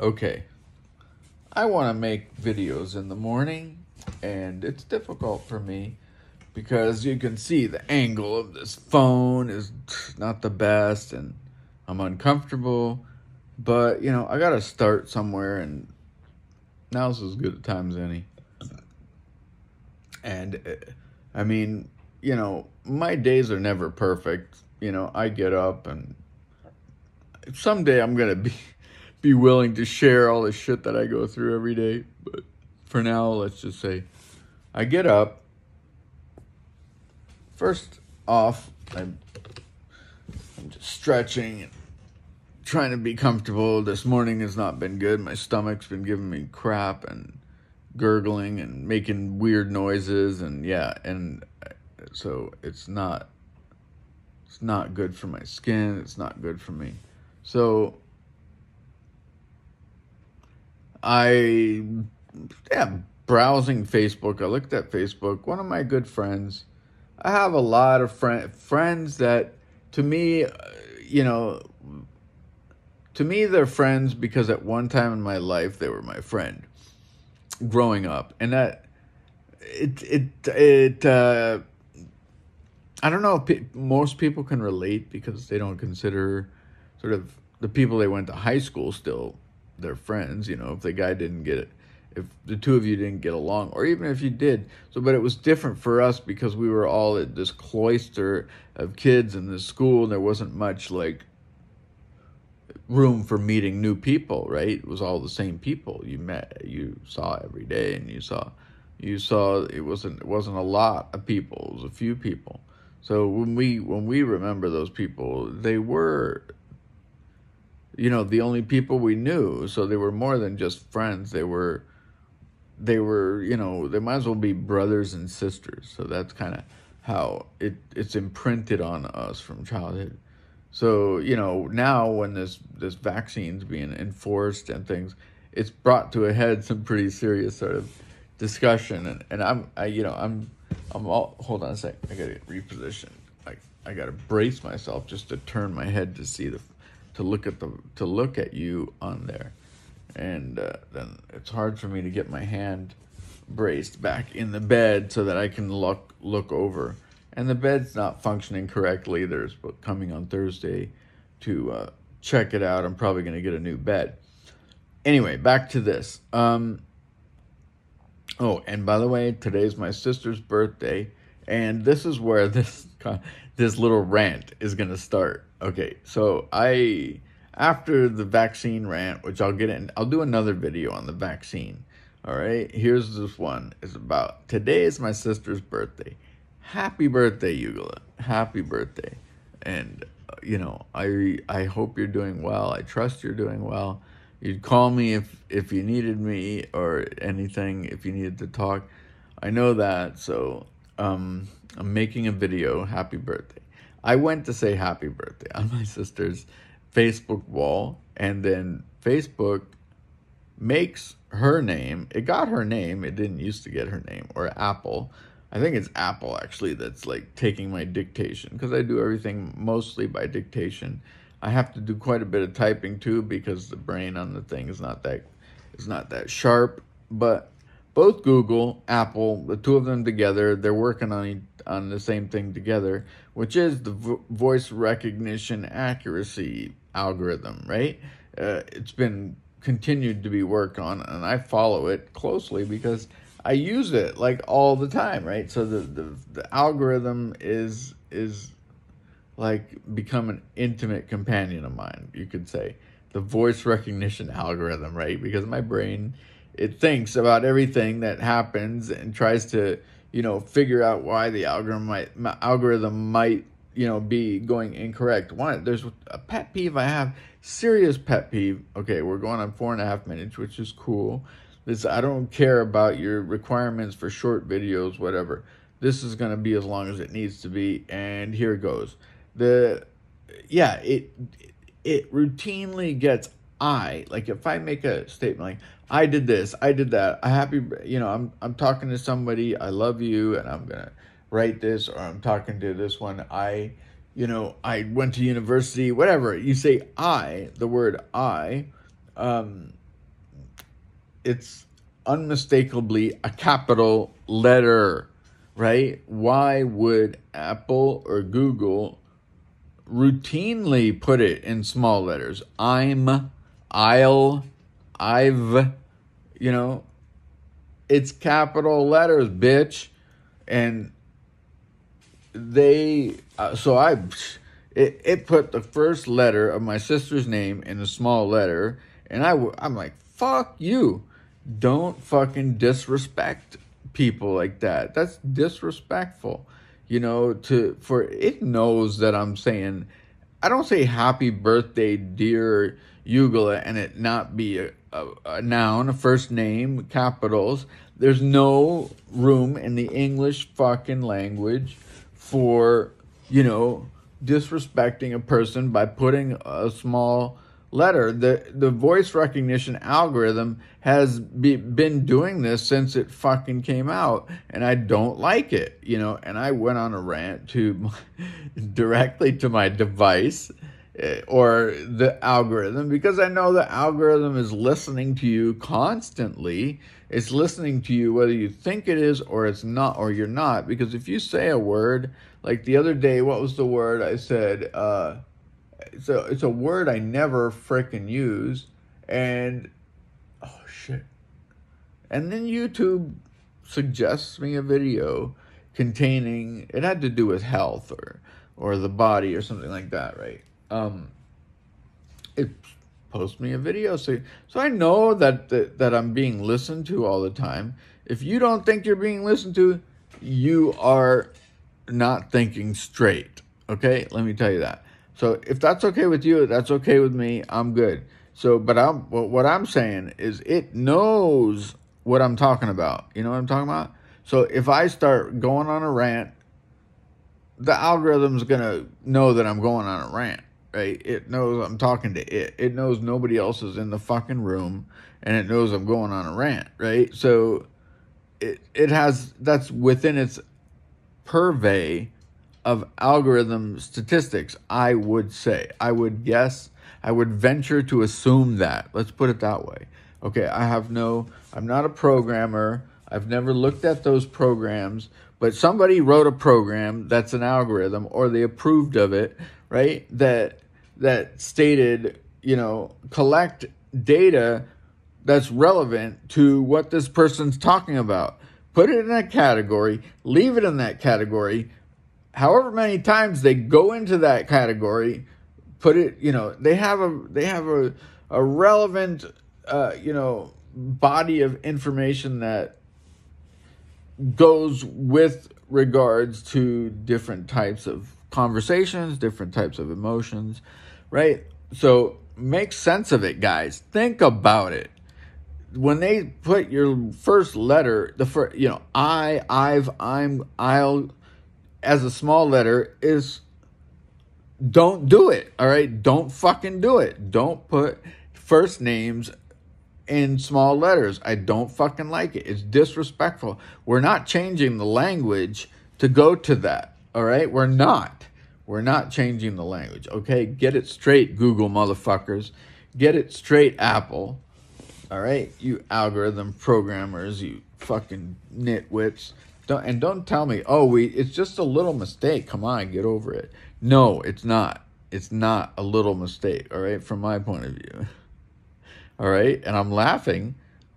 Okay. I want to make videos in the morning, and it's difficult for me because you can see the angle of this phone is not the best, and I'm uncomfortable. But, you know, I got to start somewhere, and now's as good a time as any. And, uh, I mean, you know, my days are never perfect. You know, I get up and someday I'm gonna be be willing to share all the shit that I go through every day. But for now, let's just say I get up. First off, I'm, I'm just stretching and trying to be comfortable. This morning has not been good. My stomach's been giving me crap and gurgling and making weird noises and yeah, and so it's not it's not good for my skin, it's not good for me. So I yeah, browsing Facebook. I looked at Facebook. One of my good friends. I have a lot of friend friends that to me, uh, you know, to me they're friends because at one time in my life they were my friend growing up. And that it it it uh I don't know if pe- most people can relate because they don't consider sort of the people they went to high school still their friends. You know, if the guy didn't get it, if the two of you didn't get along, or even if you did. So, but it was different for us because we were all at this cloister of kids in the school. And there wasn't much like room for meeting new people, right? It was all the same people you met, you saw every day, and you saw, you saw it wasn't it wasn't a lot of people. It was a few people. So when we when we remember those people, they were you know the only people we knew so they were more than just friends. They were they were you know they might as well be brothers and sisters. So that's kind of how it it's imprinted on us from childhood. So you know now when this this vaccine's being enforced and things it's brought to a head some pretty serious sort of discussion. And, and i'm I, you know i'm i'm all hold on a sec. I gotta reposition i i gotta brace myself just to turn my head to see the to look at the to look at you on there, and uh, then it's hard for me to get my hand braced back in the bed so that I can look look over. And the bed's not functioning correctly. There's coming on Thursday to uh, check it out. I'm probably going to get a new bed. Anyway, back to this. Um, oh, and by the way, today's my sister's birthday, and this is where this this little rant is going to start. Okay, so I after the vaccine rant, which I'll get in, I'll do another video on the vaccine. All right, here's this one. It's about today is my sister's birthday. Happy birthday, Yugala. Happy birthday. And you know, I I hope you're doing well. I trust you're doing well. You'd call me if if you needed me or anything if you needed to talk. I know that. So, um I'm making a video. Happy birthday. I went to say happy birthday on my sister's Facebook wall, and then Facebook makes her name. It got her name. It didn't used to get her name or Apple. I think it's Apple actually that's like taking my dictation because I do everything mostly by dictation. I have to do quite a bit of typing too because the brain on the thing is not that is not that sharp. But both Google, Apple, the two of them together, they're working on on the same thing together, which is the vo- voice recognition accuracy algorithm, right? Uh, it's been continued to be worked on, and I follow it closely because I use it like all the time, right? So the the, the algorithm is is like become an intimate companion of mine, you could say. The voice recognition algorithm, right? Because my brain it thinks about everything that happens and tries to you know figure out why the algorithm might algorithm might you know be going incorrect. One there's a pet peeve i have serious pet peeve. Okay we're going on four and a half minutes which is cool. This i don't care about your requirements for short videos whatever. This is going to be as long as it needs to be and here it goes. The yeah it it routinely gets I like if I make a statement like I did this, I did that, I happy you know, I'm I'm talking to somebody, I love you and I'm going to write this or I'm talking to this one, I you know, I went to university, whatever. You say I, the word I, um it's unmistakably a capital letter, right? Why would Apple or Google routinely put it in small letters? I'm, I'll, I've, you know, it's capital letters, bitch. And they, uh, so I, it, it put the first letter of my sister's name in a small letter. And I, I'm like, fuck you. Don't fucking disrespect people like that. That's disrespectful. You know, to, for it knows that I'm saying, I don't say happy birthday, dear Yugala, and it not be a, a, a noun, a first name, capitals. There's no room in the English fucking language for, you know, disrespecting a person by putting a small letter. The the voice recognition algorithm has be, been doing this since it fucking came out, and I don't like it, you know. And I went on a rant to directly to my device eh, or the algorithm because I know the algorithm is listening to you constantly it's listening to you whether you think it is or it's not or you're not. Because if you say a word, like the other day, what was the word I said? Uh, it's a it's a word I never fricking use, and oh shit. And then YouTube suggests me a video containing it had to do with health or or the body or something like that, right? Um, it post me a video so so I know that, that that I'm being listened to all the time. If you don't think you're being listened to, you are not thinking straight. Okay? Let me tell you that. So if that's okay with you, that's okay with me. I'm good. So but I'm what I'm saying is it knows what I'm talking about. You know what I'm talking about? So if I start going on a rant, the algorithm's to know that I'm going on a rant right? It knows I'm talking to it. It knows nobody else is in the fucking room and it knows I'm going on a rant, right? So it it has that's within its purvey of algorithm statistics, I would say. I would guess, I would venture to assume that. Let's put it that way. Okay, I have no I'm not a programmer. I've never looked at those programs, but somebody wrote a program that's an algorithm or they approved of it, right? That that stated, you know, collect data that's relevant to what this person's talking about. Put it in a category, leave it in that category. However many times they go into that category, put it, you know, they have a they have a a relevant uh, you know, body of information that goes with regards to different types of conversations, different types of emotions, right? So make sense of it, guys. Think about it. When they put your first letter, the first, you know, I, I've, I'm, I'll, as a small letter is don't do it. All right. Don't fucking do it. Don't put first names in small letters. I don't fucking like it. It's disrespectful. We're not changing the language to go to that. All right. We're not. We're not changing the language, okay? Get it straight, Google motherfuckers. Get it straight, Apple. All right, you algorithm programmers, you fucking nitwits. Don't and don't tell me, oh, we it's just a little mistake. Come on, get over it. No, it's not. It's not a little mistake. All right, from my point of view. All right, and I'm laughing.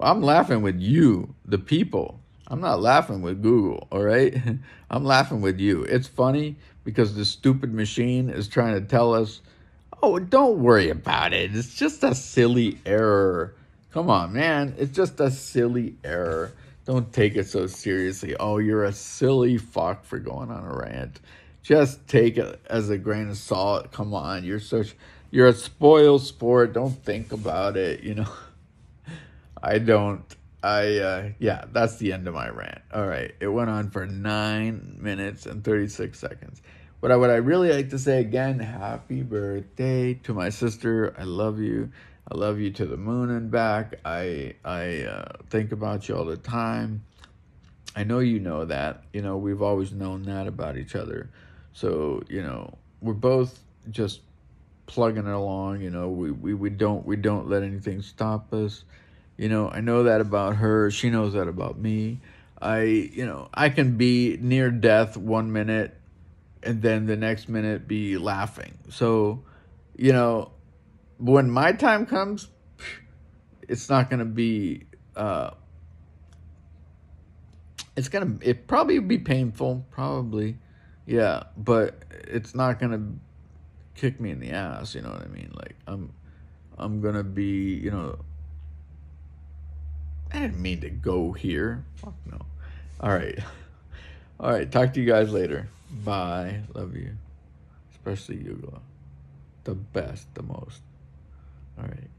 I'm laughing with you, the people. I'm not laughing with Google, all right? I'm laughing with you. It's funny because the stupid machine is trying to tell us, oh, don't worry about it. It's just a silly error. Come on, man. It's just a silly error. Don't take it so seriously. Oh, you're a silly fuck for going on a rant. Just take it as a grain of salt. Come on. You're such you're a spoiled sport. Don't think about it, you know. I don't I uh, yeah, that's the end of my rant. All right, it went on for nine minutes and thirty six seconds. What I would I really like to say again, happy birthday to my sister. I love you. I love you to the moon and back. I I uh, think about you all the time. I know you know that. You know we've always known that about each other. So you know we're both just plugging along. You know we, we, we don't we don't let anything stop us You know, I know that about her. She knows that about me. I, you know, I can be near death one minute and then the next minute be laughing. So, you know, when my time comes, it's not going to be, uh, it's going to, it probably be painful, probably. Yeah. But it's not going to kick me in the ass. You know what I mean? Like, I'm, I'm going to be, you know, I didn't mean to go here. Fuck no. All right. All right. Talk to you guys later. Bye. Love you. Especially you, The best, the most. All right.